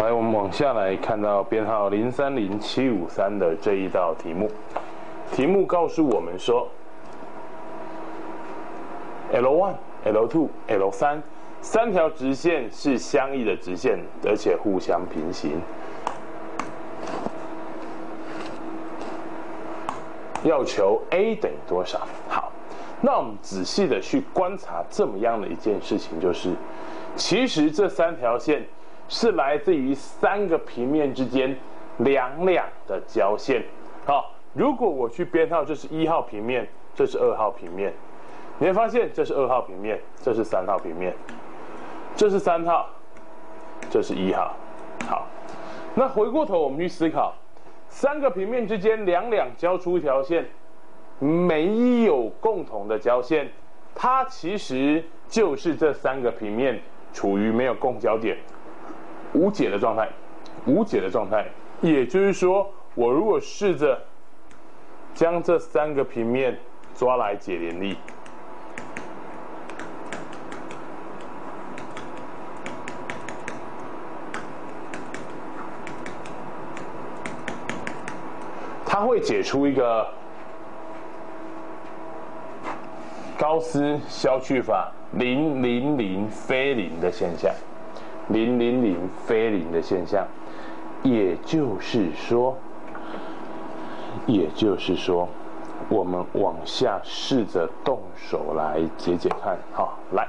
来，我们往下来看到编号零三零七五三的这一道题目。题目告诉我们说，L one、L two、L 三三条直线是相异的直线，而且互相平行。要求 a 等于多少？好，那我们仔细的去观察这么样的一件事情，就是其实这三条线是来自于三个平面之间两两的交线。好，如果我去编号，这是一号平面，这是二号平面，你会发现这是二号平面，这是三号平面，这是三号，这是一号。好，那回过头我们去思考。三个平面之间两两交出一条线，没有共同的交线，它其实就是这三个平面处于没有共交点、无解的状态。无解的状态，也就是说，我如果试着将这三个平面抓来解联立。它会解出一个高斯消去法零零零非零的现象，零零零非零的现象，也就是说，也就是说，我们往下试着动手来解解看，好，来。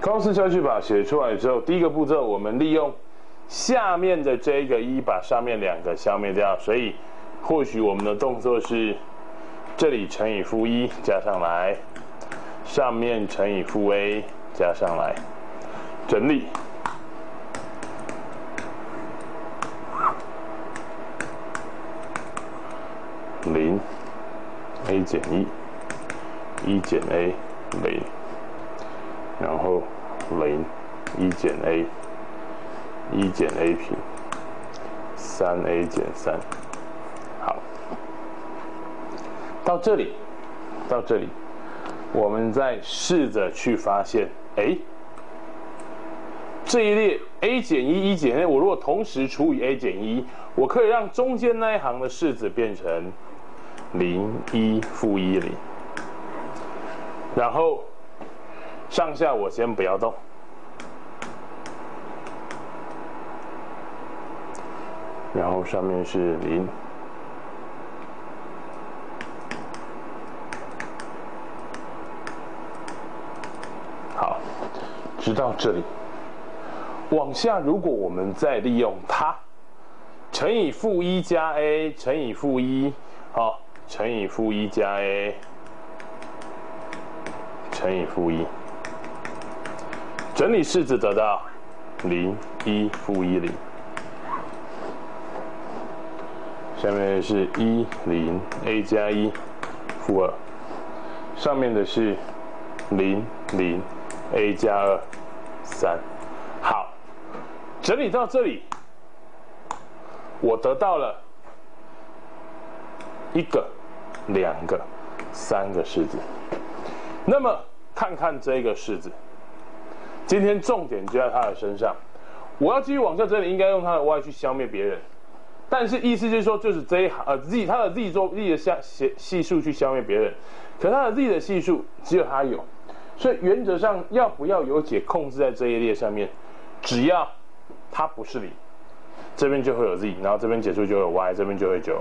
高斯消去法写出来之后，第一个步骤，我们利用下面的这个一把上面两个消灭掉，所以或许我们的动作是这里乘以负一加上来，上面乘以负 a 加上来，整理。零 a 减一，一减 a 零，然后。零一减 a，一减 a 平，三 a 减三，好，到这里，到这里，我们再试着去发现，哎，这一列 a 减一，一减 a，我如果同时除以 a 减一，我可以让中间那一行的式子变成零一负一零，然后。上下我先不要动，然后上面是零，好，直到这里。往下，如果我们再利用它乘以负一加 a 乘以负一，好，乘以负一加 a 乘以负一。整理式子得到零一负一零，下面是一零 a 加一负二，上面的是零零 a 加二三。好，整理到这里，我得到了一个、两个、三个式子。那么看看这个式子。今天重点就在他的身上，我要继续往下整理，应该用他的 y 去消灭别人，但是意思就是说，就是这一行呃 z 他的 z 做 z 的下系系数去消灭别人，可他的 z 的系数只有他有，所以原则上要不要有解控制在这一列上面，只要它不是零，这边就会有 z，然后这边解出就有 y，这边就会有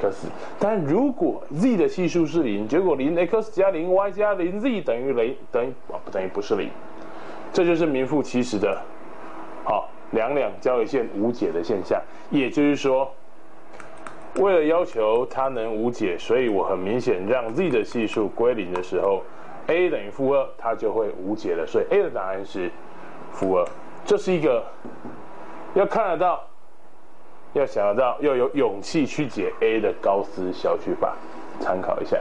x，但如果 z 的系数是零，结果零 x 加零 y 加零 z 等于零等于啊不等于不是零。这就是名副其实的，好两两交一线无解的现象。也就是说，为了要求它能无解，所以我很明显让 z 的系数归零的时候，a 等于负二，它就会无解了。所以 a 的答案是负二。这是一个要看得到、要想得到、要有勇气去解 a 的高斯小去法，参考一下。